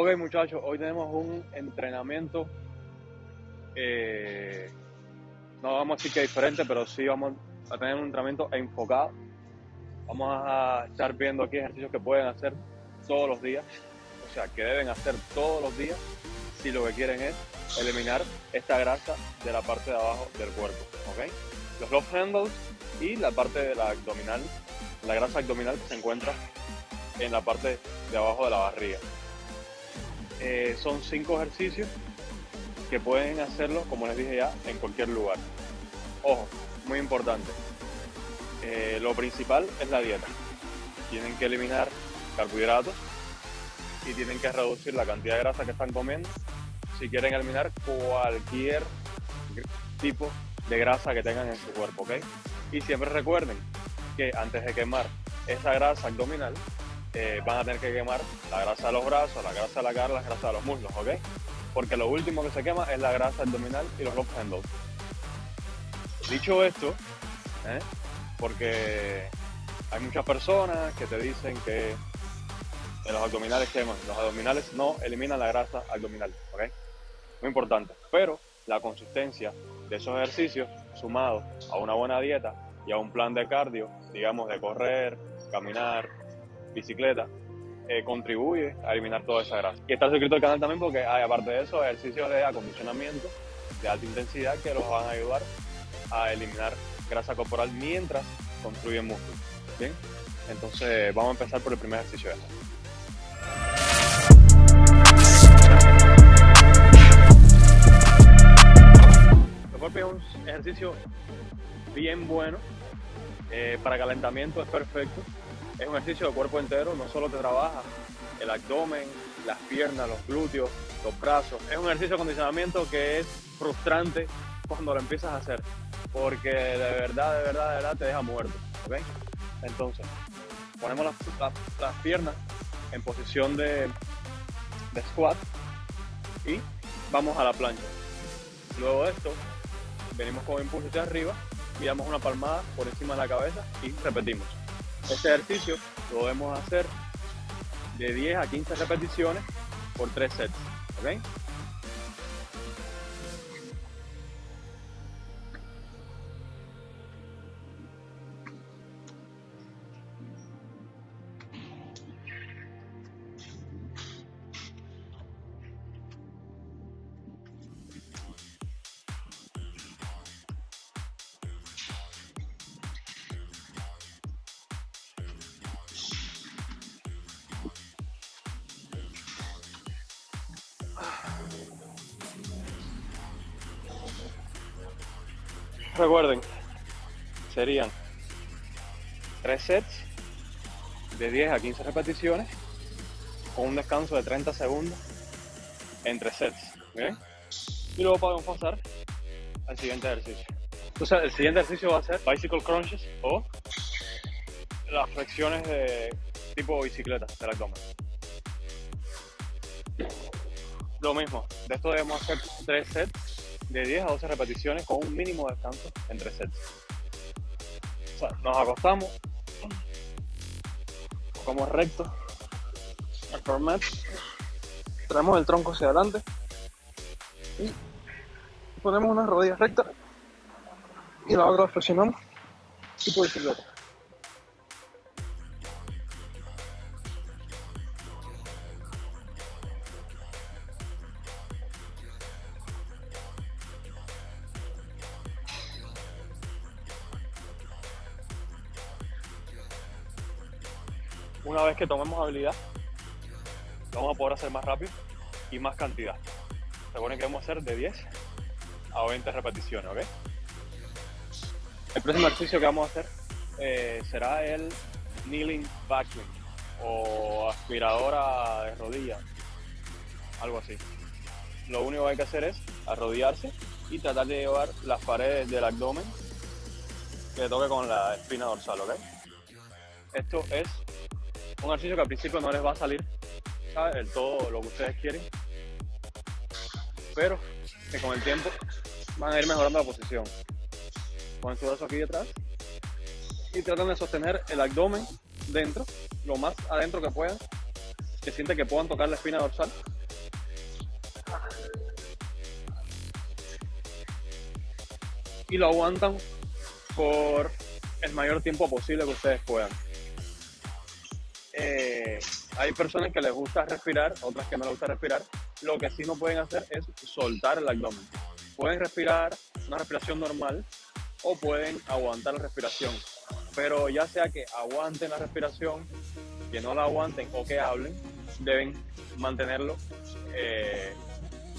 Ok muchachos, hoy tenemos un entrenamiento, eh, no vamos a decir que diferente, pero sí vamos a tener un entrenamiento enfocado. Vamos a estar viendo aquí ejercicios que pueden hacer todos los días, o sea, que deben hacer todos los días si lo que quieren es eliminar esta grasa de la parte de abajo del cuerpo, ¿ok? Los love handles y la parte de la abdominal, la grasa abdominal que se encuentra en la parte de abajo de la barriga. Eh, son cinco ejercicios que pueden hacerlo, como les dije ya, en cualquier lugar. Ojo, muy importante. Eh, lo principal es la dieta. Tienen que eliminar carbohidratos y tienen que reducir la cantidad de grasa que están comiendo si quieren eliminar cualquier tipo de grasa que tengan en su cuerpo. Y siempre recuerden que antes de quemar esa grasa abdominal, eh, van a tener que quemar la grasa de los brazos, la grasa de la cara, la grasa de los muslos, ¿ok? Porque lo último que se quema es la grasa abdominal y los love handles. Dicho esto, ¿eh? porque hay muchas personas que te dicen que los abdominales queman, los abdominales no eliminan la grasa abdominal, ¿ok? Muy importante. Pero la consistencia de esos ejercicios, sumado a una buena dieta y a un plan de cardio, digamos de correr, caminar, bicicleta, eh, contribuye a eliminar toda esa grasa. Y está suscrito al canal también porque hay, aparte de eso, ejercicios de acondicionamiento de alta intensidad que los van a ayudar a eliminar grasa corporal mientras construyen músculo. Bien, entonces vamos a empezar por el primer ejercicio de esto. es un ejercicio bien bueno. Eh, para calentamiento es perfecto. Es un ejercicio de cuerpo entero, no solo te trabaja el abdomen, las piernas, los glúteos, los brazos. Es un ejercicio de acondicionamiento que es frustrante cuando lo empiezas a hacer, porque de verdad, de verdad, de verdad te deja muerto. Entonces, ponemos las, las, piernas en posición de, de squat y vamos a la plancha. Luego de esto, venimos con impulso hacia arriba y damos una palmada por encima de la cabeza y repetimos. Este ejercicio lo debemos hacer de 10 a 15 repeticiones por 3 sets. ¿okay? Recuerden, serían 3 sets de 10 a 15 repeticiones con un descanso de 30 segundos entre sets. Y luego podemos pasar al siguiente ejercicio. Entonces, el siguiente ejercicio va a ser bicycle crunches o las flexiones de tipo bicicleta del abdomen. Lo mismo, de esto debemos hacer 3 sets de 10 a 12 repeticiones con un mínimo de descanso entre sets. O sea, nos acostamos, como recto, al mat, traemos el tronco hacia adelante y ponemos unas rodillas rectas y la otra flexionamos tipo bicicleta. Una vez que tomemos habilidad, vamos a poder hacer más rápido y más cantidad. Recuerden que vamos a hacer de 10 a 20 repeticiones, ¿ok? El próximo ejercicio que vamos a hacer eh, será el kneeling vacuum o aspiradora de rodilla, algo así. Lo único que hay que hacer es arrodillarse y tratar de llevar las paredes del abdomen que toque con la espina dorsal, ¿ok? Esto es un ejercicio que al principio no les va a salir, ¿sabes? Todo lo que ustedes quieren, pero que con el tiempo van a ir mejorando la posición. Ponen su brazo aquí detrás y tratan de sostener el abdomen dentro, lo más adentro que puedan, que siente que puedan tocar la espina dorsal. Y lo aguantan por el mayor tiempo posible que ustedes puedan. Eh, hay personas que les gusta respirar, otras que no les gusta respirar. Lo que sí no pueden hacer es soltar el abdomen. Pueden respirar una respiración normal o pueden aguantar la respiración. Pero ya sea que aguanten la respiración, que no la aguanten o que hablen, deben mantenerlo eh,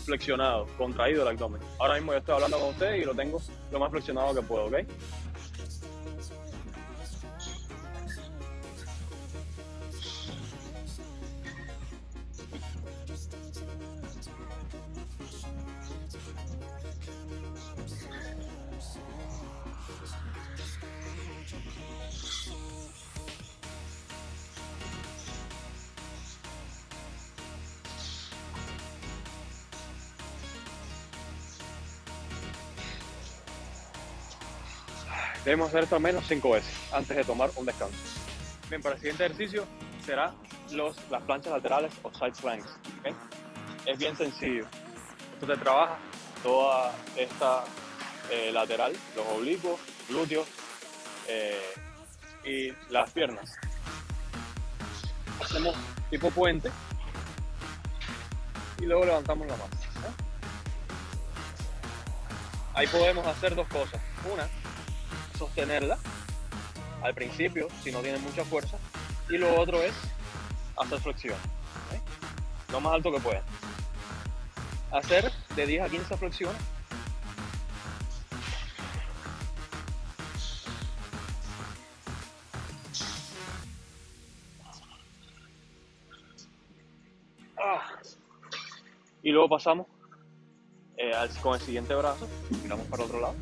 flexionado, contraído el abdomen. Ahora mismo yo estoy hablando con ustedes y lo tengo lo más flexionado que puedo, ¿ok? Debemos hacer esto al menos 5 veces antes de tomar un descanso. Bien, para el siguiente ejercicio será los, las planchas laterales o side planks. Es bien sencillo. Esto te trabaja toda esta eh, lateral, los oblicuos, glúteos eh, y las piernas. Hacemos tipo puente y luego levantamos la mano. Ahí podemos hacer dos cosas. Una, sostenerla al principio si no tiene mucha fuerza y lo otro es hacer flexión lo más alto que pueda. Hacer de 10 a 15 flexiones. Ah. y luego pasamos eh, con el siguiente brazo miramos para el otro lado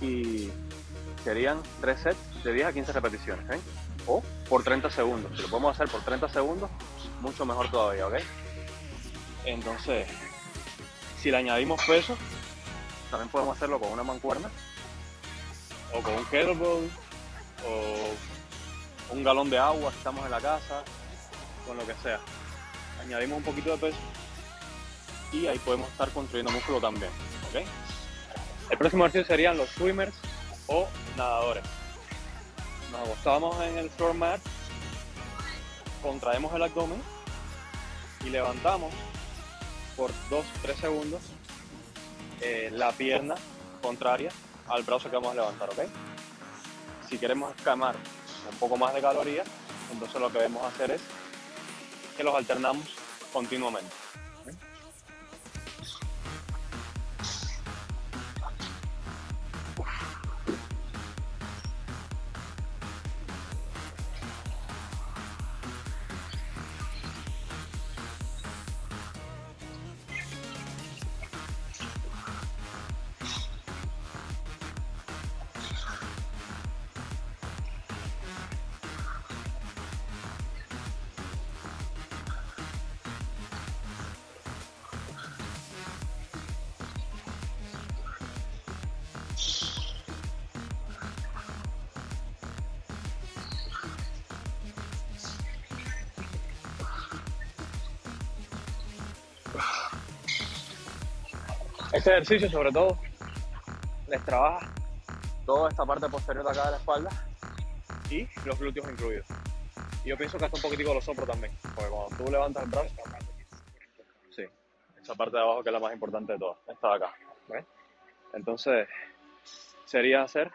y serían 3 sets de 10 a 15 repeticiones, ¿eh? O por 30 segundos. Si lo podemos hacer por 30 segundos, mucho mejor todavía, ¿ok? Entonces, si le añadimos peso, también podemos hacerlo con una mancuerna, o con un kettlebell, o un galón de agua si estamos en la casa, con lo que sea. Añadimos un poquito de peso y ahí podemos estar construyendo músculo también, ¿ok? El próximo ejercicio serían los swimmers o nadadores. Nos acostamos en el floor mat, contraemos el abdomen y levantamos por 2-3 segundos eh, la pierna contraria al brazo que vamos a levantar, ¿ok? Si queremos quemar un poco más de calorías, entonces lo que debemos hacer es que los alternamos continuamente. Este ejercicio sobre todo les trabaja toda esta parte posterior de acá de la espalda y los glúteos incluidos. Y yo pienso que hasta un poquitico los hombros también, porque cuando tú levantas el brazo, sí, esa parte de abajo que es la más importante de todas, esta de acá. Entonces, sería hacer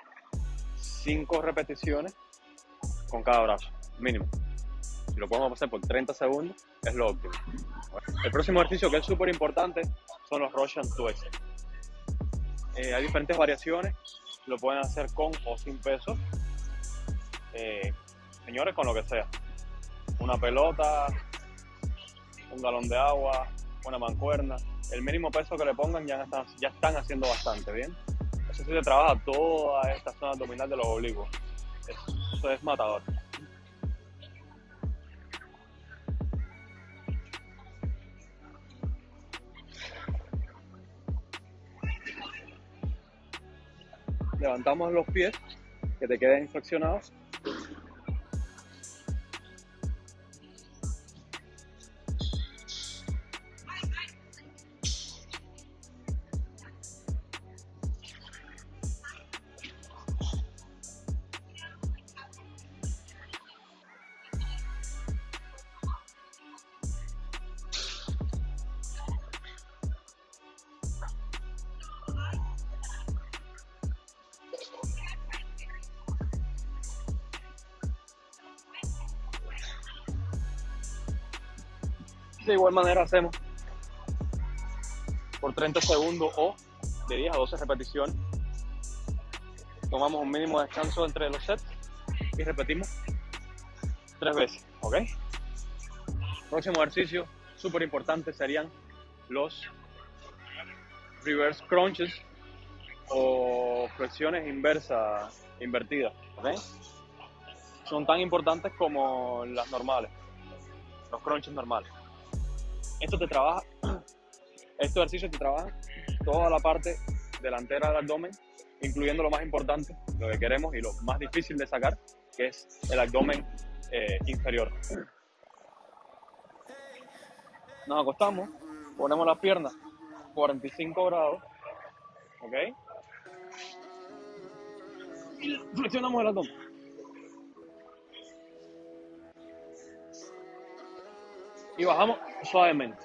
5 repeticiones con cada brazo, mínimo. Si lo podemos hacer por 30 segundos, es lo óptimo. El próximo ejercicio que es súper importante son los Russian Twists. Eh, hay diferentes variaciones, lo pueden hacer con o sin peso. Eh, señores, con lo que sea. Una pelota, un galón de agua, una mancuerna. El mínimo peso que le pongan ya están, ya están haciendo bastante, ¿bien? Eso sí se trabaja toda esta zona abdominal de los oblicuos. Eso es matador. Levantamos los pies, que te queden flexionados. De igual manera hacemos por 30 segundos o de 10 a 12 repeticiones. Tomamos un mínimo descanso entre los sets y repetimos tres veces, ¿ok? Próximo ejercicio, súper importante, serían los reverse crunches o flexiones inversas, invertidas, ¿ok? Son tan importantes como las normales, los crunches normales. Esto te trabaja, estos ejercicios te trabajan toda la parte delantera del abdomen, incluyendo lo más importante, lo que queremos y lo más difícil de sacar, que es el abdomen eh, inferior. Nos acostamos, ponemos las piernas 45 grados, ¿ok? Y flexionamos el abdomen. your hammock requirement.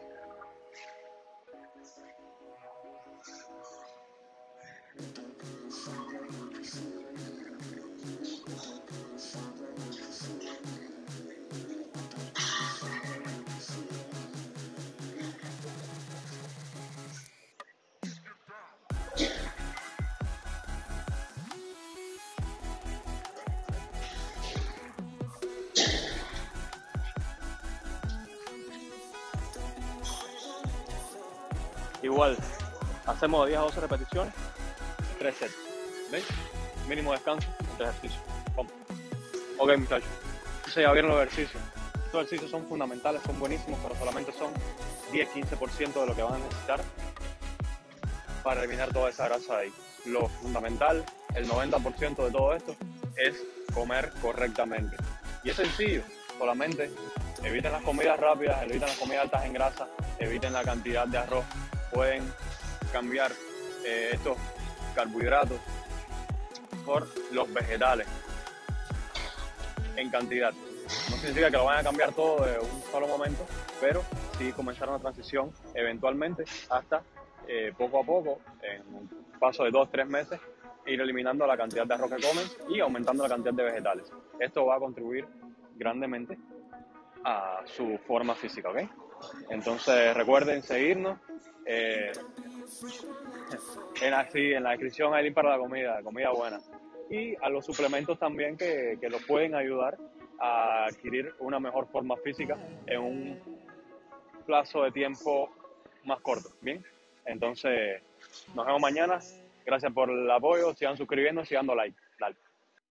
Hacemos de 10 a 12 repeticiones, 3 sets. Mínimo descanso entre ejercicios. Vamos. Ok, muchachos. Entonces ya vieron los ejercicios. Estos ejercicios son fundamentales, son buenísimos, pero solamente son 10-15% de lo que van a necesitar para eliminar toda esa grasa de ahí. Lo fundamental, el 90% de todo esto, es comer correctamente. Y es sencillo, solamente eviten las comidas rápidas, eviten las comidas altas en grasa, eviten la cantidad de arroz pueden cambiar eh, estos carbohidratos por los vegetales en cantidad. No significa que lo vayan a cambiar todo de un solo momento, pero sí comenzar una transición eventualmente hasta eh, poco a poco, en un paso de dos, tres meses, ir eliminando la cantidad de arroz que comen y aumentando la cantidad de vegetales. Esto va a contribuir grandemente a su forma física, ¿ok? Entonces recuerden seguirnos, eh, en, así, en la descripción hay link para la comida, comida buena. Y a los suplementos también que, que los pueden ayudar a adquirir una mejor forma física en un plazo de tiempo más corto. Bien, entonces nos vemos mañana. Gracias por el apoyo. Sigan suscribiendo, sigan dando like. Dale.